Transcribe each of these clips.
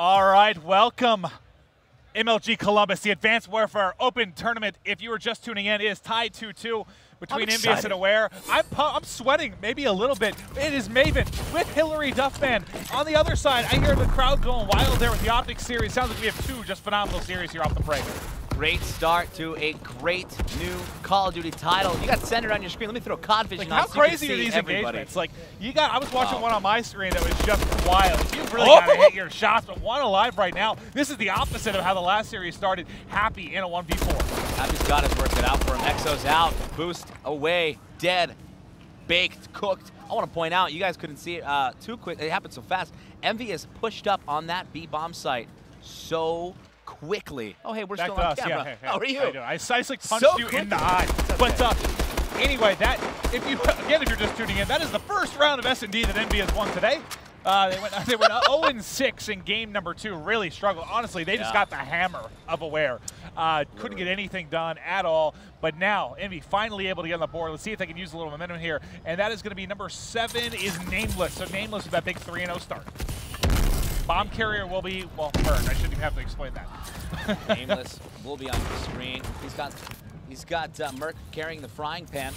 All right, welcome. MLG Columbus, the Advanced Warfare Open Tournament. If you were just tuning in, it is tied 2-2 between EnVyUs and Aware. I'm, I'm sweating maybe a little bit. It is Maven with Hillary Duffman. On the other side, I hear the crowd going wild there with the OpTic series. Sounds like we have two just phenomenal series here off the break great start to a great new Call of Duty title. You got center on your screen. Let me throw COD Vision like, on How so crazy are these everybody. engagements? Like, you got, I was watching one on my screen that was just wild. You really oh. got to hit your shots, but one alive right now. This is the opposite of how the last series started. Happy in a 1v4. Happy's got his work cut out for him. Exo's out. Boost away. Dead. Baked. Cooked. I want to point out, you guys couldn't see it uh, too quick. It happened so fast. Envy is pushed up on that B bomb site so quickly. Oh, hey, we're Back still on us. camera. Yeah, hey, hey. How are you? I, I, I like punched so you quickly. in the eye. Okay. But uh, anyway, that if you again, if you're just tuning in, that is the first round of S&D that Envy has won today. Uh, they went they went 0 6 in game number two. Really struggled. Honestly, they just got the hammer of Aware. Uh, couldn't get anything done at all. But now Envy finally able to get on the board. Let's see if they can use a little momentum here. And that is going to be number seven is Nameless. So Nameless with that big 3 0 start. Bomb carrier will be well burned. I shouldn't even have to explain that. Nameless will be on the screen. He's got he's got uh, Merk carrying the frying pan.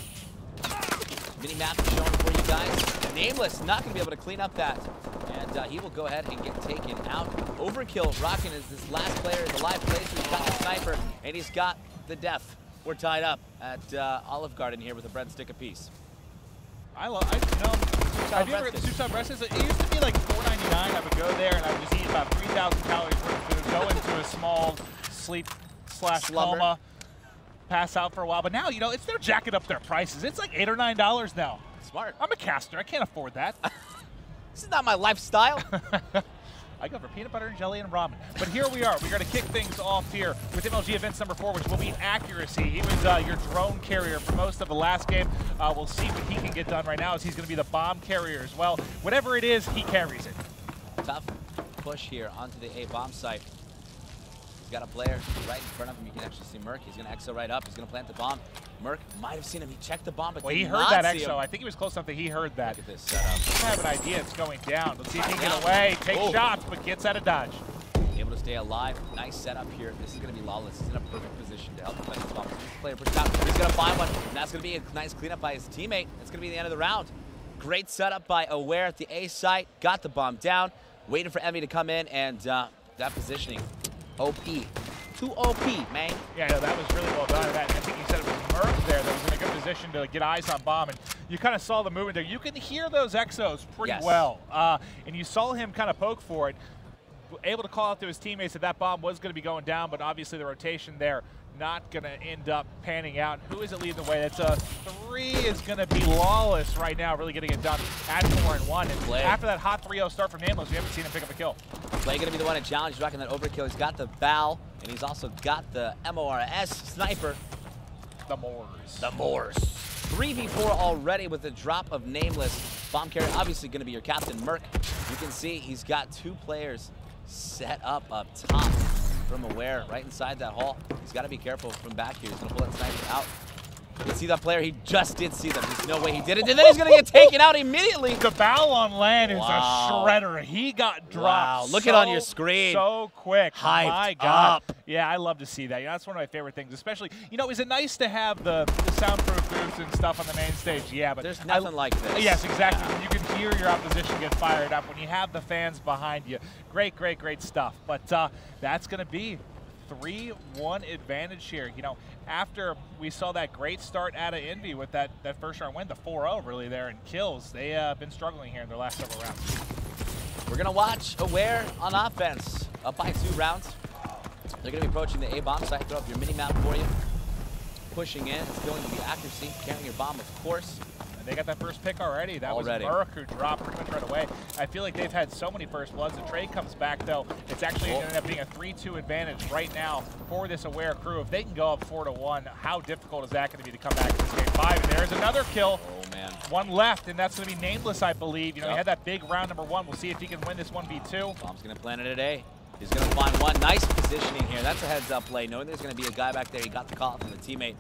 Mini map is showing for you guys. Nameless not going to be able to clean up that. And uh, he will go ahead and get taken out. Overkill rocking is this last player is alive place. He's got the sniper and he's got the death. We're tied up at uh, Olive Garden here with a breadstick apiece. I love, I, you know, have you ever Suicide Breakfast? It used to be like $4.99. I would go there and I would just eat about 3,000 calories worth of food, go into a small sleep slash coma, pass out for a while. But now, you know, it's they're jacking up their prices. It's like 8 or $9 now. Smart. I'm a caster. I can't afford that. this is not my lifestyle. I go for peanut butter and jelly and ramen. But here we are. We're going to kick things off here with MLG events number four, which will be accuracy. He was uh, your drone carrier for most of the last game. Uh, we'll see what he can get done right now as he's going to be the bomb carrier as well. Whatever it is, he carries it. Tough push here onto the A bomb site. He's got a player right in front of him. You can actually see Merk. He's going to exo right up. He's going to plant the bomb. Merk might have seen him. He checked the bomb, but well, he heard that exo. I think he was close enough that he heard that. Look at this setup. I have an idea. It's going down. Let's see if he can get away, take oh. shots, but gets out of dodge. Able to stay alive. Nice setup here. This is going to be Lawless. He's in a perfect position to help defend this bomb. Player pushed out. He's going to find one. And that's going to be a nice cleanup by his teammate. That's going to be the end of the round. Great setup by Aware at the A site. Got the bomb down. Waiting for Envy to come in, and uh, that positioning. OP. Too OP, man. Yeah, no, that was really well done. That, I think he said it was Merk there that was in a good position to get eyes on bomb, and you kind of saw the movement there. You can hear those exos pretty yes. well, uh, and you saw him kind of poke for it, able to call out to his teammates that that bomb was going to be going down, but obviously the rotation there not going to end up panning out. Who is it leading the way? That's a three is going to be Lawless right now, really getting it done at four and one. And Play. after that hot 3-0 start from Nameless, we haven't seen him pick up a kill. Play going to be the one in challenge. He's rocking that overkill. He's got the bow, and he's also got the MORS sniper. The Moors. The Moors. 3v4 already with the drop of Nameless. Bomb carrier obviously going to be your captain, Merk. You can see he's got two players set up up top from Aware right inside that hall. He's got to be careful from back here. He's going to pull that sniper out. You see that player? He just did see them. There's no way he did it. And then he's going to get taken out immediately. The bow on land is wow. a shredder. He got dropped. Wow. Look so, it on your screen. So quick. Hyped My God. up. Yeah, I love to see that. You know, that's one of my favorite things. Especially, you know, is it nice to have the, the soundproof booths and stuff on the main stage? Yeah, but there's nothing I, like this. Yes, exactly. Yeah. Hear your opposition get fired up, when you have the fans behind you. Great, great, great stuff. But uh, that's going to be 3-1 advantage here. You know, after we saw that great start out of Envy with that, that first round win, the 4-0 really there in kills, they have uh, been struggling here in their last several rounds. We're going to watch Aware on offense, up by two rounds. They're going to be approaching the A bomb site. Throw up your mini map for you. Pushing in. It's going to be accuracy. Carrying your bomb, of course. And they got that first pick already. That already. was Merk who dropped pretty much right away. I feel like they've had so many first bloods. The trade comes back, though. It's actually going to end up being a 3-2 advantage right now for this Aware crew. If they can go up 4-1, how difficult is that going to be to come back to this game five? And there's another kill. Oh, man. One left, and that's going to be Nameless, I believe. You know, yep. he had that big round number one. We'll see if he can win this 1v2. Bomb's going to plant it today. He's going to find one. Nice positioning here. That's a heads-up play. Knowing there's going to be a guy back there, he got the call from the teammate,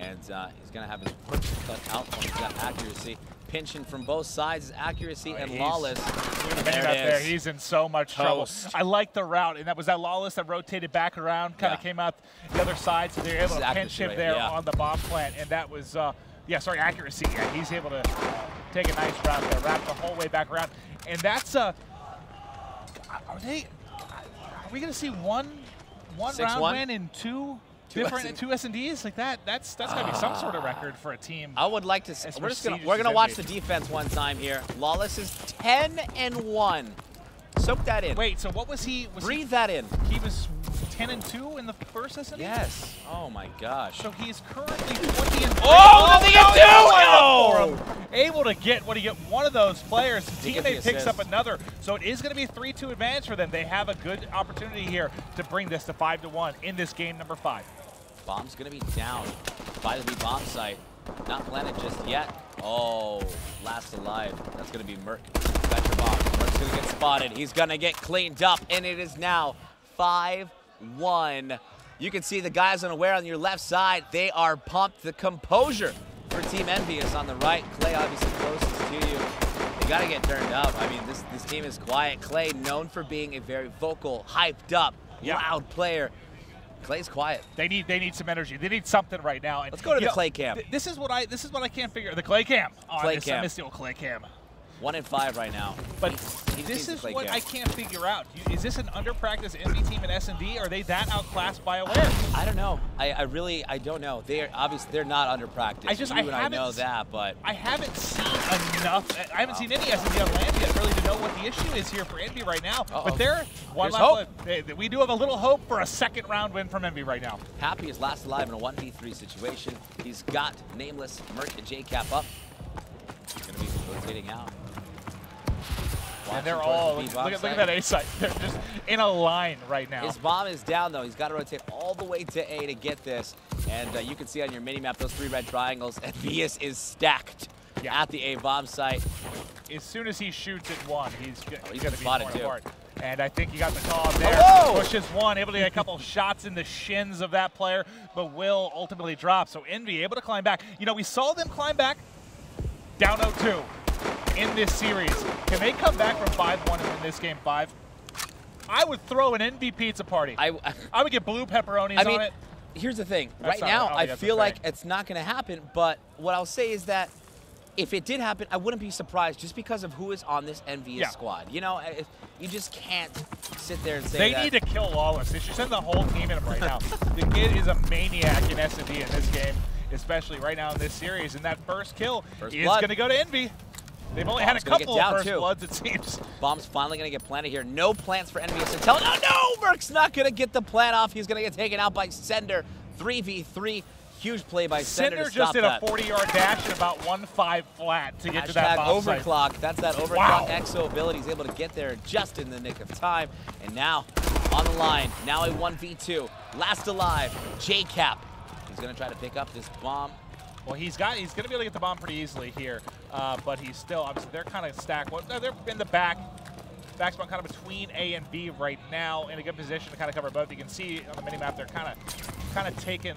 and uh, he's going to have his work cut out when he's accuracy. pinching from both sides. Accuracy Oh, and Lawless. There There it there. is. He's in so much trouble. I like the route, and that was that lawless that rotated back around, kind of Yeah. came out the other side, so they were able to pinch him right there yeah. on the bomb plant, and that was, uh, yeah, sorry, accuracy. Yeah, he's able to take a nice route there, wrap the whole way back around, and that's uh, are they? Are we gonna see one one Six, round one? win in two? Two different two S and Ds like that. That's that's gotta be some sort of record for a team. I would like to. See, we're just gonna we're gonna watch the defense one time here. Lawless is 10 and one. Soak that in. Wait, so what was he? Was Breathe that in. He, he was ten and two in the first S and D. Yes. Oh my gosh. So he's currently 20 and Oh, does he oh, no, two? no, no, Oh! for him. Able to get what he get one of those players. He teammate picks up another. So it is going to be a 3-2 advantage for them. They have a good opportunity here to bring this to 5 to 1 in this game number 5. Bomb's gonna be down by the B bomb site. Not planted just yet. Oh, last alive. That's gonna be Merk. Got your bomb. Merk's gonna get spotted. He's gonna get cleaned up, and it is now 5-1. You can see the guys on Aware on your left side. They are pumped. The composure for Team Envy is on the right. Clay obviously closest to you. You gotta get turned up. I mean, this this team is quiet. Clay known for being a very vocal, hyped up, Yeah. loud player. Clay's quiet. They need they need some energy. They need something right now. And, Let's go to the know, Clay camp. th- this is what I this is what I can't figure. The Clay camp. Oh, Clay I miss, I cam. miss the old Clay cam. One in five right now. But He just this is what cam. I can't figure out. Is this an under practice Envy team in S&D? Are they that outclassed by Aware? I don't know. I, I really I don't know. They're obviously they're not under practice. I just- you I and I haven't know that, but I haven't seen enough. I haven't seen any S&D on land yet really to know what the issue is here for Envy right now. Uh-oh. But they're one last hope. They- they- we do have a little hope for a second round win from Envy right now. Happy is last alive in a 1v3 situation. He's got nameless Merk and JKap up. He's gonna be rotating out. Watching and they're all the look, look at, look at that A site. They're just in a line right now. His bomb is down though. He's got to rotate all the way to A to get this. And uh, you can see on your mini map those three red triangles. And Vias is stacked Yeah. at the A bomb site. as soon as he shoots at one, he's, Oh, he's going to be torn too. apart. And I think he got the call there. whoa! Pushes one, able to get a couple shots in the shins of that player, but will ultimately drop. So Envy able to climb back. You know, we saw them climb back down 0-2 in this series. Can they come back from 5-1 and win this game 5? I would throw an Envy pizza party. I, I would get blue pepperonis I mean, on it. here's the thing. That's right now, I think that's a feel like it's not going to happen. But what I'll say is that if it did happen, I wouldn't be surprised just because of who is on this EnVyUs Yeah. squad. You know, if, you just can't sit there and say They that. need to kill Lawless. They should send the whole team in him right now. the kid is a maniac in S&D in this game, especially right now in this series. And that first kill First is going to go to Envy. They've only had a Bomb's gonna get couple of first too. bloods, it seems. Bomb's finally going to get planted here. No plants for EnVyUs until. No, no! Merk's not going to get the plant off. He's going to get taken out by Sender. 3v3. Huge play by Sender, Cinder to just did that. a 40-yard dash and about 1-5 flat to get to that Hashtag bomb site. overclock. That's that overclock Wow. exo ability. He's able to get there just in the nick of time. And now on the line, now a 1v2. Last alive, JKap. He's going to try to pick up this bomb. Well, he's got he's going to be able to get the bomb pretty easily here, uh, but he's still obviously they're kind of stacked. Well, they're in the back. Back spawn kind of between A and B right now, in a good position to kind of cover both. You can see on the mini map they're kind of kind of taking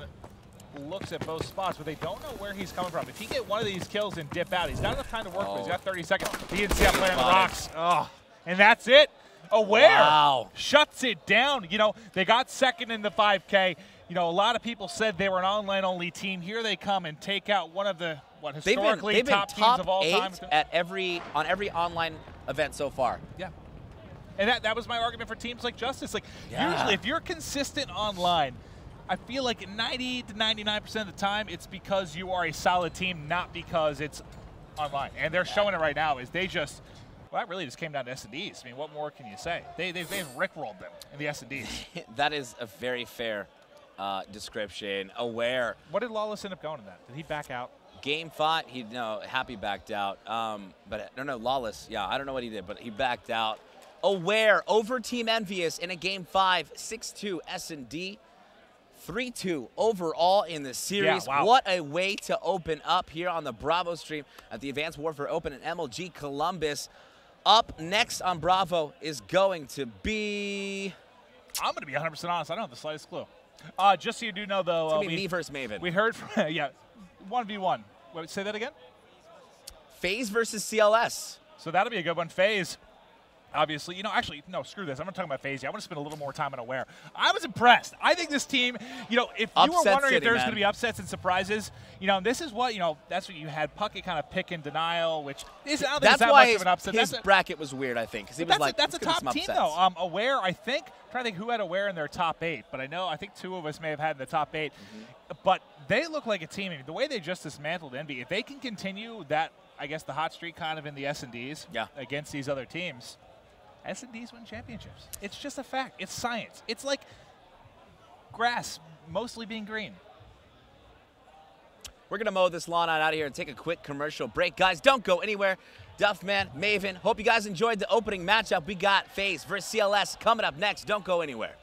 looks at both spots, but they don't know where he's coming from. If he get one of these kills and dip out, he's got enough time to work with. He's Oh. got 30 seconds. He didn't see that player on the rocks. Oh, and that's it. Aware Wow. shuts it down. You know, they got second in the 5K. You know, a lot of people said they were an online-only team. Here they come and take out one of the what They've been, historically they've been top, top, teams of all eight time. at every on every online event so far. Yeah. And that, that was my argument for teams like Justice. Like, Yeah. usually if you're consistent online, I feel like 90 to 99% of the time, it's because you are a solid team, not because it's online. And they're showing it right now is they just, well, that really just came down to S&Ds. I mean, what more can you say? They, they, they've rickrolled them in the S&Ds. that is a very fair uh, description. Aware. what did Lawless end up going in that? Did he back out? Game fought. He no happy backed out. Um, but no, no, lawless. Yeah, I don't know what he did, but he backed out. Aware over Team EnVyUs in a game five, 6-2 S and D, 3-2 overall in the series. wow. What a way to open up here on the Bravo stream at the Advanced Warfare Open at MLG Columbus. Up next on Bravo is going to be. I'm going to be 100% honest. I don't have the slightest clue. Uh, just so you do know, though, It's uh, be we, me versus Maven. we heard from, yeah, 1v1. Wait, say that again? FaZe versus CLS. So that'll be a good one. FaZe obviously, you know, actually, no, screw this. I'm not talking about FaZe. I want to spend a little more time on Aware. I was impressed. I think this team, you know, if you were wondering city, if there's going to be upsets and surprises, you know, this is what, you know, that's what you had Puckett kind of pick in denial, which is, I don't that's that why much of an upset. his that's bracket was weird, I think, because he was that's like, a, that's a top team, though. Um, Aware, I think, I'm trying to think who had Aware in their top eight, but I know, I think two of us may have had in the top 8 mm-hmm. But they look like a team. I mean, the way they just dismantled Envy, if they can continue that, I guess, the hot streak kind of in the S&Ds yeah. against these other teams – S&Ds win championships. It's just a fact. It's science. It's like grass mostly being green. We're going to mow this lawn out of here and take a quick commercial break. Guys, don't go anywhere. Duffman, Maven, hope you guys enjoyed the opening matchup. We got FaZe versus CLS coming up next. Don't go anywhere.